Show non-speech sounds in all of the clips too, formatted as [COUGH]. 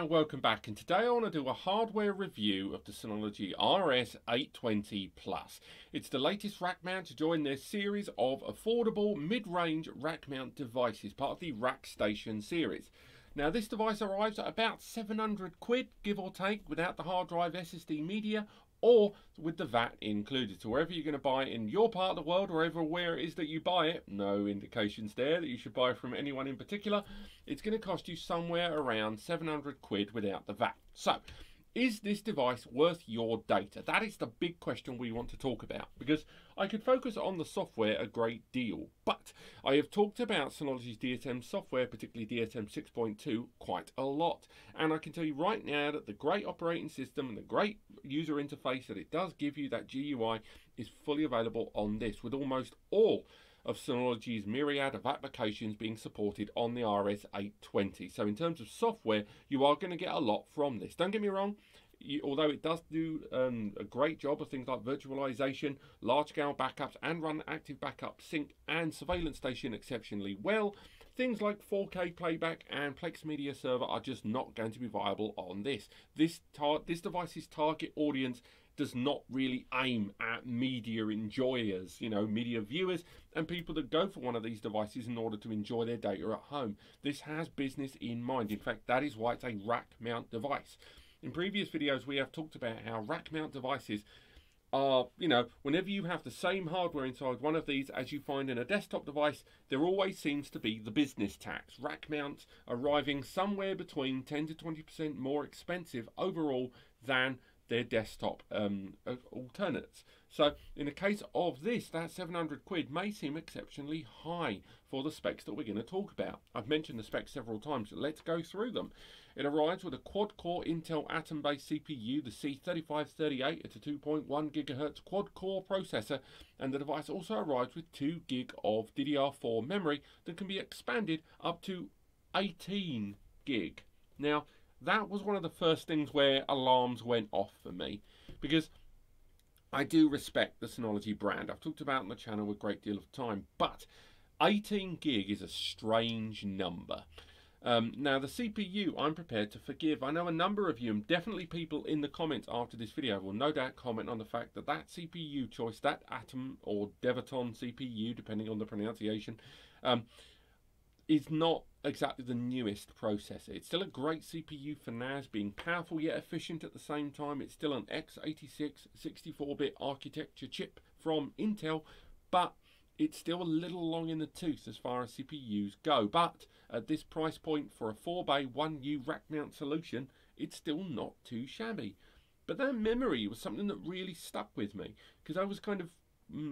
and welcome back and today I want to do a hardware review of the Synology RS820 Plus. It's the latest rack mount to join their series of affordable mid-range rack mount devices, part of the RackStation series. Now this device arrives at about 700 quid, give or take, without the hard drive SSD media or with the VAT included. So wherever you're going to buy in your part of the world, wherever where it is that you buy it, no indications there that you should buy from anyone in particular, it's going to cost you somewhere around 700 quid without the VAT. So is this device worth your data? That is the big question we want to talk about because I could focus on the software a great deal, but I have talked about Synology's DSM software, particularly DSM 6.2, quite a lot. And I can tell you right now that the great operating system and the great user interface that it does give you, that GUI, is fully available on this with almost all of Synology's myriad of applications being supported on the RS820. So in terms of software, you are going to get a lot from this. Don't get me wrong, you, although it does do um, a great job of things like virtualization, large-scale backups, and run active backup, sync, and surveillance station exceptionally well, things like 4K playback and Plex Media Server are just not going to be viable on this. This, this device's target audience does not really aim at media enjoyers, you know, media viewers and people that go for one of these devices in order to enjoy their data at home. This has business in mind. In fact, that is why it's a rack mount device. In previous videos, we have talked about how rack mount devices are, you know, whenever you have the same hardware inside one of these as you find in a desktop device, there always seems to be the business tax. Rack mounts arriving somewhere between 10 to 20% more expensive overall than their desktop um, alternates. So in the case of this, that 700 quid may seem exceptionally high for the specs that we're going to talk about. I've mentioned the specs several times, so let's go through them. It arrives with a quad-core Intel Atom-based CPU, the C3538 at a 2.1 GHz quad-core processor, and the device also arrives with 2 gig of DDR4 memory that can be expanded up to 18 gig. Now, that was one of the first things where alarms went off for me because I do respect the Synology brand. I've talked about on the channel a great deal of time, but 18 gig is a strange number. Um, now, the CPU, I'm prepared to forgive. I know a number of you, and definitely people in the comments after this video, will no doubt comment on the fact that that CPU choice, that Atom or Denverton CPU, depending on the pronunciation, um, is not exactly the newest processor. It's still a great CPU for NAS, being powerful yet efficient at the same time. It's still an x86 64-bit architecture chip from Intel, but it's still a little long in the tooth as far as CPUs go. But at this price point for a 4-bay 1U rack mount solution, it's still not too shabby. But that memory was something that really stuck with me because I was kind of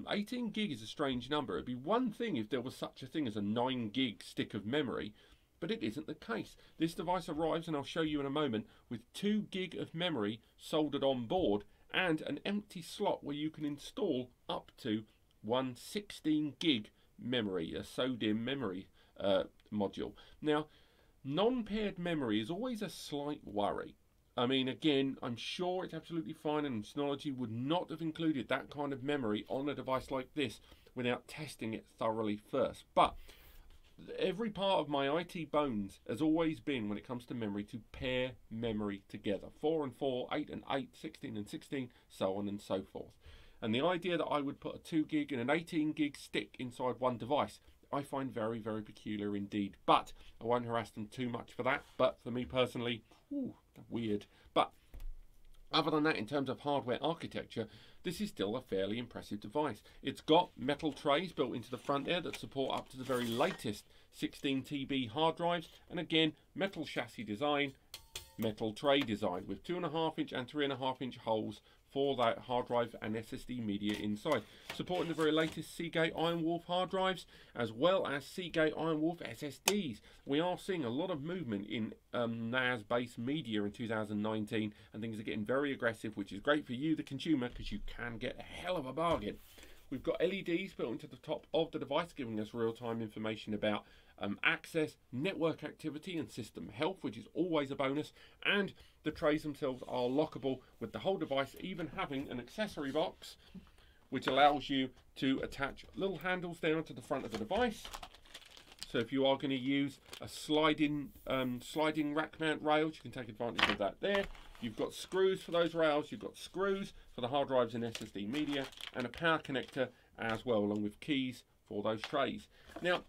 18 gig is a strange number. It'd be one thing if there was such a thing as a 9 gig stick of memory, but it isn't the case. This device arrives, and I'll show you in a moment, with 2 gig of memory soldered on board and an empty slot where you can install up to one 16 gig memory, a SODIMM memory uh, module. Now, non-paired memory is always a slight worry. I mean, again, I'm sure it's absolutely fine and Synology would not have included that kind of memory on a device like this without testing it thoroughly first. But every part of my IT bones has always been, when it comes to memory, to pair memory together. 4 and 4, 8 and 8, 16 and 16, so on and so forth. And the idea that I would put a 2 gig and an 18 gig stick inside one device I find very, very peculiar indeed. But I won't harass them too much for that. But for me personally, ooh, weird. But other than that, in terms of hardware architecture, this is still a fairly impressive device. It's got metal trays built into the front there that support up to the very latest 16 TB hard drives. And again, metal chassis design, metal tray design with 2.5 inch and 3.5 inch holes for that hard drive and SSD media inside. Supporting the very latest Seagate Ironwolf hard drives as well as Seagate Ironwolf SSDs. We are seeing a lot of movement in um, NAS based media in 2019 and things are getting very aggressive which is great for you the consumer because you can get a hell of a bargain. We've got LEDs built into the top of the device giving us real-time information about um, access, network activity and system health, which is always a bonus. And the trays themselves are lockable with the whole device even having an accessory box which allows you to attach little handles down to the front of the device So if you are going to use a sliding um, sliding rack mount rails, you can take advantage of that there. You've got screws for those rails, you've got screws for the hard drives and SSD media, and a power connector as well, along with keys for those trays. Now,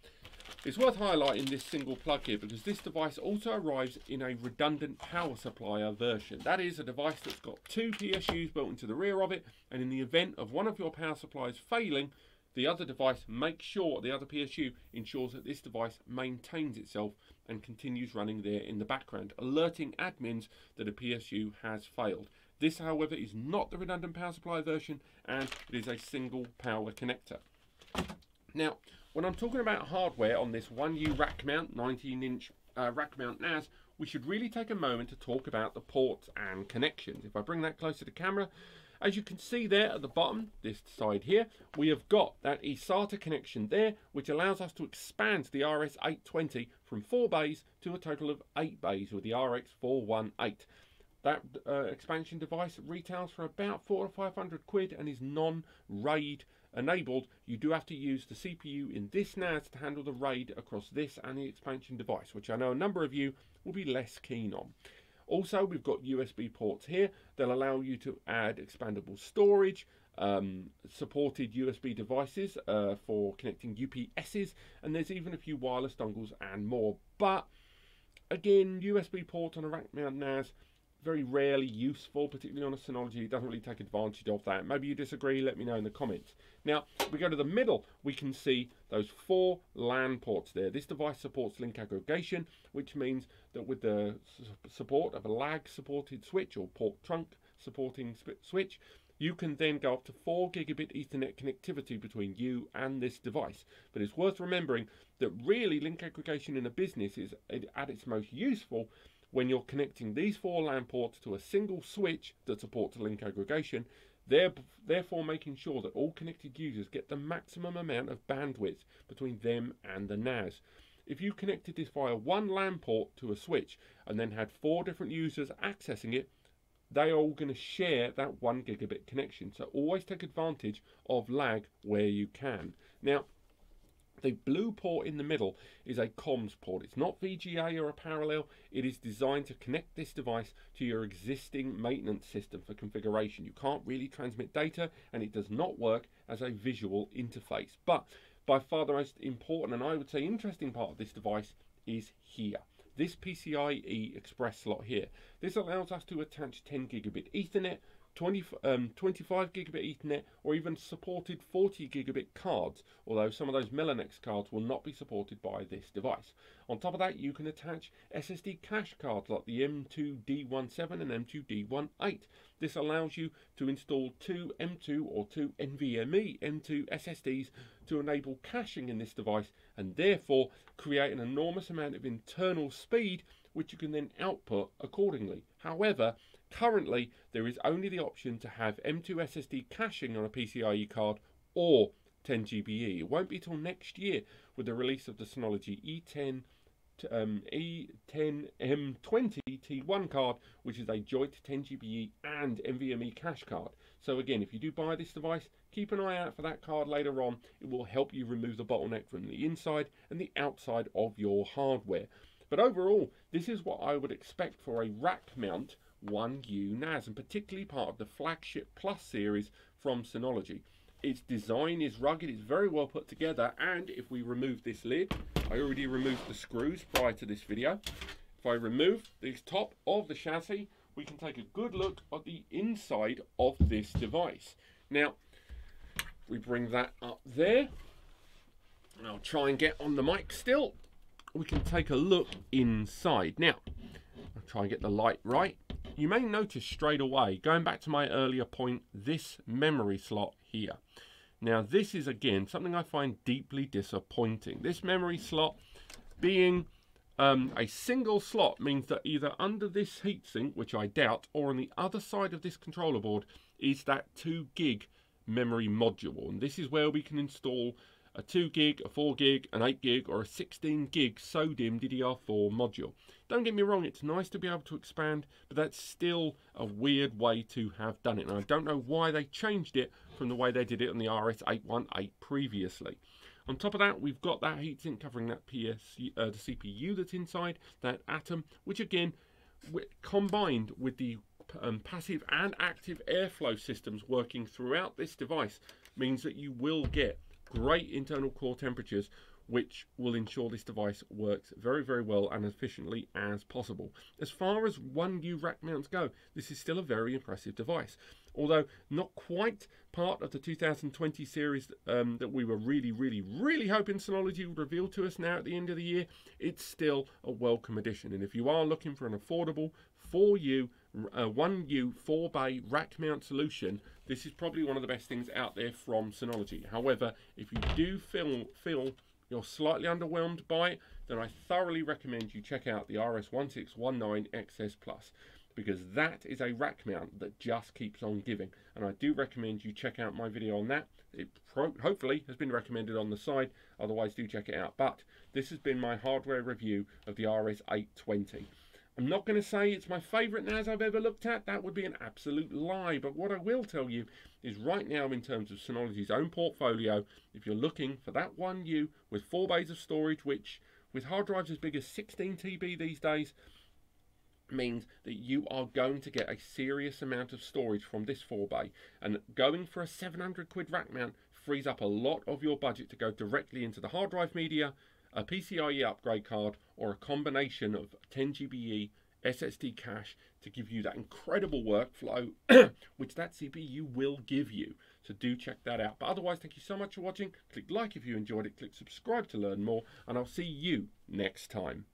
it's worth highlighting this single plug here because this device also arrives in a redundant power supplier version. That is a device that's got two PSUs built into the rear of it and in the event of one of your power supplies failing, the other device makes sure, the other PSU ensures that this device maintains itself and continues running there in the background, alerting admins that a PSU has failed. This, however, is not the redundant power supply version and it is a single power connector. Now, when I'm talking about hardware on this 1U rack mount, 19 inch uh, rack mount NAS, we should really take a moment to talk about the ports and connections. If I bring that closer to camera, as you can see there at the bottom, this side here, we have got that eSATA connection there, which allows us to expand the RS820 from 4 bays to a total of 8 bays with the RX418. That uh, expansion device retails for about four or five hundred quid and is non-RAID enabled. You do have to use the CPU in this NAS to handle the RAID across this and the expansion device, which I know a number of you will be less keen on. Also, we've got USB ports here. They'll allow you to add expandable storage, um, supported USB devices uh, for connecting UPSs, and there's even a few wireless dongles and more. But again, USB port on a rack mount NAS very rarely useful, particularly on a Synology. It doesn't really take advantage of that. Maybe you disagree, let me know in the comments. Now, we go to the middle, we can see those four LAN ports there. This device supports link aggregation, which means that with the support of a lag supported switch or port trunk supporting switch, you can then go up to 4 gigabit Ethernet connectivity between you and this device. But it's worth remembering that really link aggregation in a business is at its most useful when you're connecting these four LAN ports to a single switch that supports link aggregation, they're therefore making sure that all connected users get the maximum amount of bandwidth between them and the NAS. If you connected this via one LAN port to a switch and then had four different users accessing it, they are all going to share that one gigabit connection. So always take advantage of lag where you can. Now, the blue port in the middle is a comms port. It's not VGA or a parallel. It is designed to connect this device to your existing maintenance system for configuration. You can't really transmit data and it does not work as a visual interface. But by far the most important and I would say interesting part of this device is here. This PCIe Express slot here. This allows us to attach 10 gigabit Ethernet 20, um, 25 gigabit Ethernet, or even supported 40 gigabit cards, although some of those Mellanox cards will not be supported by this device. On top of that, you can attach SSD cache cards like the M2D17 and M2D18. This allows you to install two M2 or two NVMe M2 SSDs to enable caching in this device and therefore create an enormous amount of internal speed which you can then output accordingly. However, Currently, there is only the option to have M2 SSD caching on a PCIe card or 10 GBE. It won't be till next year with the release of the Synology E10 um, E10M20 T1 card, which is a joint 10 GBE and NVMe cache card. So again, if you do buy this device, keep an eye out for that card later on. It will help you remove the bottleneck from the inside and the outside of your hardware. But overall, this is what I would expect for a rack mount 1U NAS, and particularly part of the flagship Plus series from Synology. Its design is rugged, it's very well put together, and if we remove this lid, I already removed the screws prior to this video. If I remove the top of the chassis, we can take a good look at the inside of this device. Now, we bring that up there. And I'll try and get on the mic still. We can take a look inside. Now, I'll try and get the light right. You may notice straight away, going back to my earlier point, this memory slot here. Now this is again something I find deeply disappointing. This memory slot being um, a single slot means that either under this heatsink, which I doubt, or on the other side of this controller board is that 2 gig memory module. And this is where we can install a 2 gig, a 4 gig, an 8 gig, or a 16 gig SODIMM DDR4 module. Don't get me wrong, it's nice to be able to expand, but that's still a weird way to have done it. And I don't know why they changed it from the way they did it on the RS818 previously. On top of that, we've got that heatsink covering that PS, uh, the CPU that's inside, that Atom, which again, combined with the um, passive and active airflow systems working throughout this device, means that you will get great internal core temperatures which will ensure this device works very, very well and efficiently as possible. As far as 1U rack mounts go, this is still a very impressive device. Although not quite part of the 2020 series um, that we were really, really, really hoping Synology would reveal to us now at the end of the year, it's still a welcome addition. And if you are looking for an affordable 4U, uh, 1U 4 bay rack mount solution, this is probably one of the best things out there from Synology. However, if you do feel, feel you're slightly underwhelmed by it, then I thoroughly recommend you check out the RS1619 XS Plus because that is a rack mount that just keeps on giving. And I do recommend you check out my video on that. It hopefully has been recommended on the side, otherwise do check it out. But this has been my hardware review of the RS820. I'm not going to say it's my favourite NAS I've ever looked at. That would be an absolute lie. But what I will tell you is right now, in terms of Synology's own portfolio, if you're looking for that one U with four bays of storage, which with hard drives as big as 16 TB these days, means that you are going to get a serious amount of storage from this 4 bay and going for a 700 quid rack mount frees up a lot of your budget to go directly into the hard drive media a PCIe upgrade card, or a combination of 10 GBE SSD cache to give you that incredible workflow, [COUGHS] which that CPU will give you. So do check that out. But otherwise, thank you so much for watching. Click like if you enjoyed it, click subscribe to learn more, and I'll see you next time.